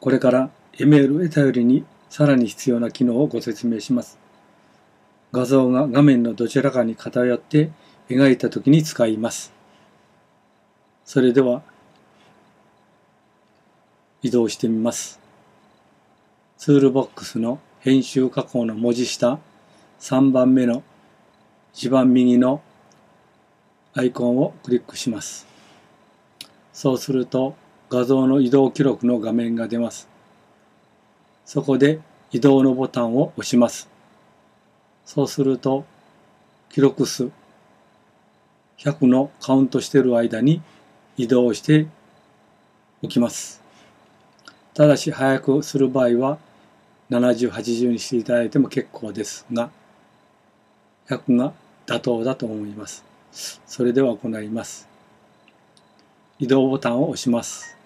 これからエメール得たよりにさらに必要な機能をご説明します。画像が画面のどちらかに偏って描いたときに使います。それでは移動してみます。ツールボックスの編集加工の文字下3番目の一番右のアイコンをクリックします。そうすると画像の移動記録の画面が出ます。そこで移動のボタンを押します。そうすると記録数100のカウントしている間に移動しておきます。ただし早くする場合は70、80にしていただいても結構ですが100が妥当だと思います。それでは行います。移動ボタンを押します。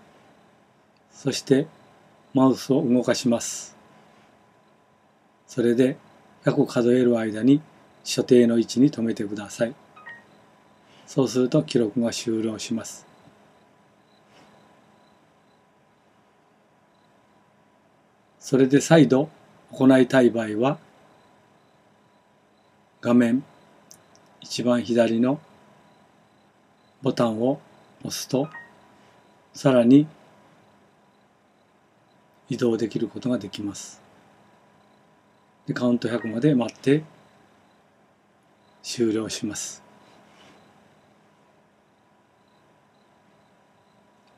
そしてマウスを動かします。それで100数える間に所定の位置に止めてください。そうすると記録が終了します。それで再度行いたい場合は画面一番左のボタンを押すとさらに移動できることができます。でカウント100まで待って終了します。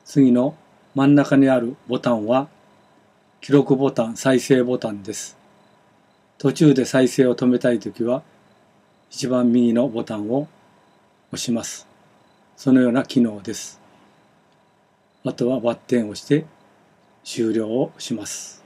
次の真ん中にあるボタンは記録ボタン、再生ボタンです。途中で再生を止めたいときは一番右のボタンを押します。そのような機能です。あとはバッテンをして終了をします。